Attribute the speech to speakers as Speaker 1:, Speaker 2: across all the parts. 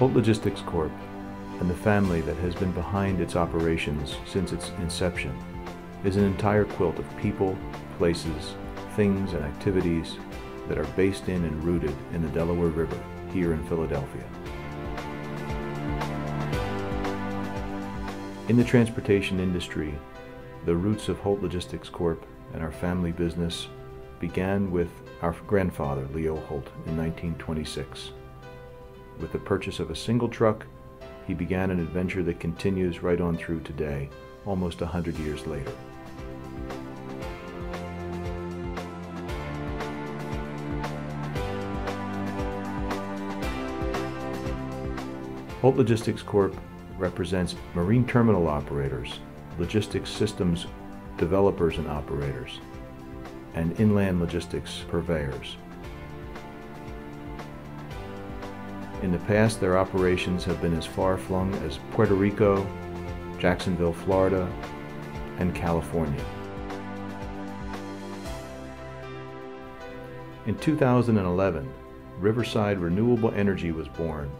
Speaker 1: Holt Logistics Corp. and the family that has been behind its operations since its inception is an entire quilt of people, places, things, and activities that are based in and rooted in the Delaware River here in Philadelphia. In the transportation industry, the roots of Holt Logistics Corp. and our family business began with our grandfather, Leo Holt, in 1926. With the purchase of a single truck, he began an adventure that continues right on through today, almost a hundred years later. Holt Logistics Corp. represents marine terminal operators, logistics systems developers and operators, and inland logistics purveyors. In the past, their operations have been as far flung as Puerto Rico, Jacksonville, Florida, and California. In 2011, Riverside Renewable Energy was born,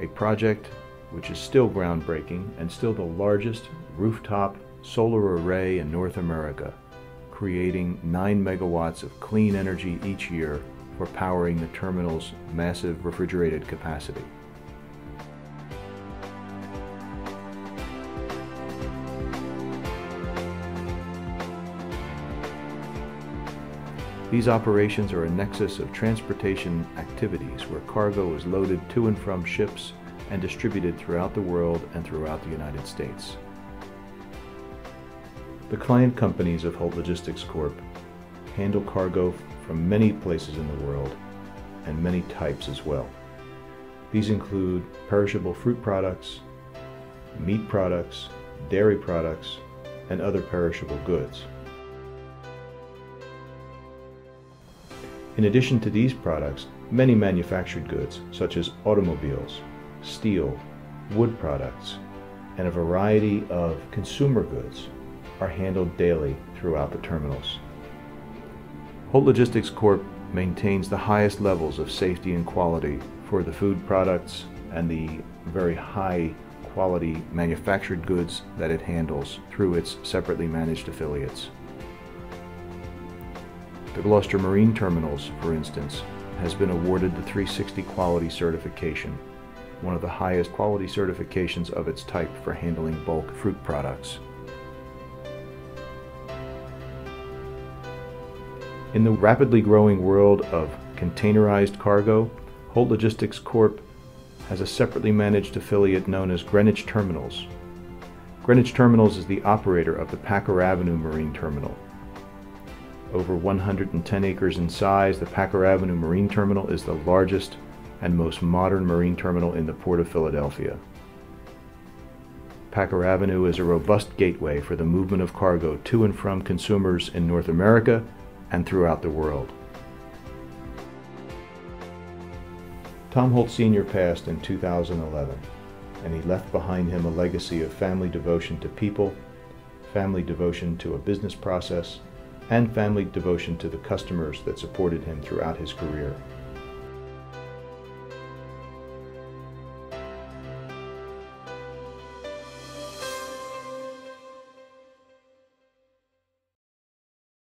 Speaker 1: a project which is still groundbreaking and still the largest rooftop solar array in North America, creating 9 megawatts of clean energy each year for powering the terminal's massive refrigerated capacity. These operations are a nexus of transportation activities where cargo is loaded to and from ships and distributed throughout the world and throughout the United States. The client companies of Holt Logistics Corp handle cargo from many places in the world and many types as well. These include perishable fruit products, meat products, dairy products, and other perishable goods. In addition to these products, many manufactured goods, such as automobiles, steel, wood products, and a variety of consumer goods are handled daily throughout the terminals. Holt Logistics Corp maintains the highest levels of safety and quality for the food products and the very high quality manufactured goods that it handles through its separately managed affiliates. The Gloucester Marine Terminals, for instance, has been awarded the 360 Quality Certification, one of the highest quality certifications of its type for handling bulk fruit products. In the rapidly growing world of containerized cargo, Holt Logistics Corp has a separately managed affiliate known as Greenwich Terminals. Greenwich Terminals is the operator of the Packer Avenue Marine Terminal, over 110 acres in size, the Packer Avenue Marine Terminal is the largest and most modern marine terminal in the Port of Philadelphia. Packer Avenue is a robust gateway for the movement of cargo to and from consumers in North America and throughout the world. Tom Holt Sr. passed in 2011, and he left behind him a legacy of family devotion to people, family devotion to a business process, and family devotion to the customers that supported him throughout his career.